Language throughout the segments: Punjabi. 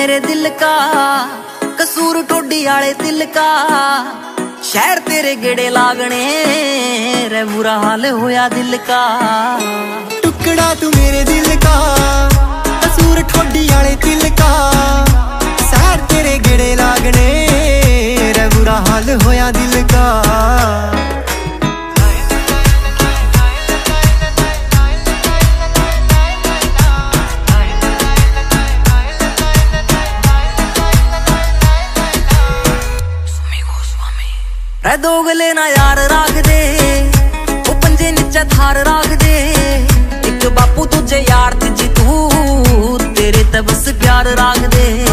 ਮੇਰੇ ਦਿਲ ਕਾ, ਕਸੂਰ ਟੋਡੀ ਵਾਲੇ ਦਿਲ ਕਾ। ਸ਼ਹਿਰ ਤੇਰੇ ਗੇੜੇ ਲਾਗਣੇ, ਰੇ ਬੁਰਾ ਹਾਲ ਹੋਇਆ ਦਿਲ ਕਾ। ਟੁਕੜਾ ਤੂੰ ਮੇਰੇ ਦਿਲ ਕਾ, ਕਸੂਰ ਟੋਡੀ ਵਾਲੇ ਦਿਲ ਕਾ। ਸ਼ਹਿਰ ਤੇਰੇ ਗੇੜੇ ਲਾਗਣੇ, ਰੇ ਬੁਰਾ ਹਾਲ ਹੋਇਆ ਦਿਲ का रे ਦੋਗਲੇ ਨਾ ਯਾਰ ਰੱਖਦੇ, ਉਹ ਪੰਜੇ ਨੀਚੇ ਥਾਰ ਰੱਖਦੇ। ਇੱਕ ਬਾਪੂ ਤੁਝੇ ਯਾਰ ਜੀ ਤੂੰ, ਤੇਰੇ ਤੇ ਬਸ ਪਿਆਰ ਰੱਖਦੇ।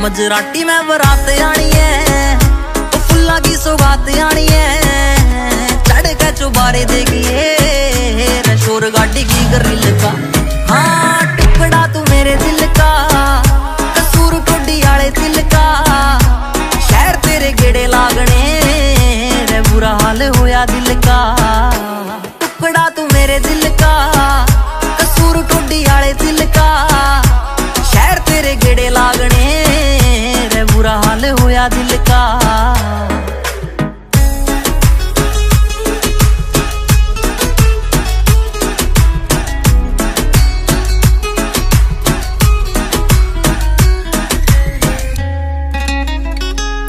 ਮਜਰਾਟੀ ਮੈਂ ਬਰਾਤ ਆਣੀ ਐ, ਉਹ ਫੁੱਲਾਂ ਦੀ ਸੋਗਾਤ ਆਣੀ ਐ। ਚੜ ਕੇ ਚੁਬਾਰੇ ਦੇ ਨਾਲ ਹੋਇਆ ਦਿਲ ਕਾ ਟੁਕੜਾ ਤੂੰ ਮੇਰੇ ਦਿਲ ਕਾ ਕਸੂਰ ਟੋਡੀ ਵਾਲੇ ਦਿਲ ਕਾ ਸ਼ਹਿਰ ਤੇਰੇ ਗੇੜੇ ਲਾਗਣੇ ਰੇ ਬੁਰਾ ਹਾਲ ਹੋਇਆ ਦਿਲ ਕਾ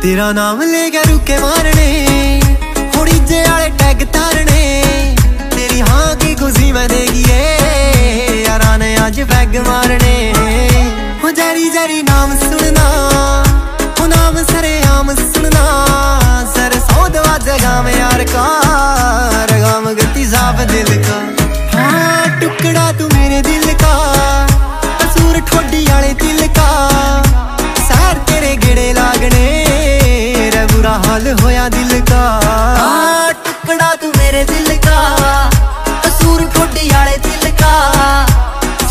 ਤੇਰਾ ਨਾਮ ਲੈ ਕੇ ਰੁਕੇ ਮਾਰਨੇ। ਹੋੜੀ ਜੇ ਵਾਲੇ ਟੈਗ ਤਾਰਨੇ ਤੇਰੀ ਹਾਂ ਕੀ ਖੁਸ਼ੀ ਮੈਂ ਦੇਗੀ ਏ ਯਾਰਾਂ ਨੇ ਅੱਜ ਬੈਗ ਮਾਰਨੇ। ਹੋ ਜਾਰੀ ਜਾਰੀ ਨਾਮ ਸੁਣਨਾ। ਹੋ ਨਾਮ ਸਰੇ ਆਮ ਸੁਣਨਾ। ਸਰ ਸੌਦਵਾ ਜਗਾ ਮੈਂ ਯਾਰ ਕਾ ਰਗਮ ਗਤੀ ਸਾਫ਼ ਦਿਲ ਕਾ। ਟੁਕੜਾ। ਤੂੰ ਮੇਰੇ ਦਿਲ ਦਾ ਵਾਲੇ ਦਿਲ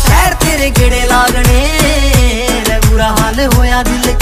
ਸ਼ਹਿਰ ਤੇਰੇ ਗੇੜੇ ਲਾਗਣੇ ਬੁਰਾ ਹਾਲ ਹੋਇਆ ਦਿਲ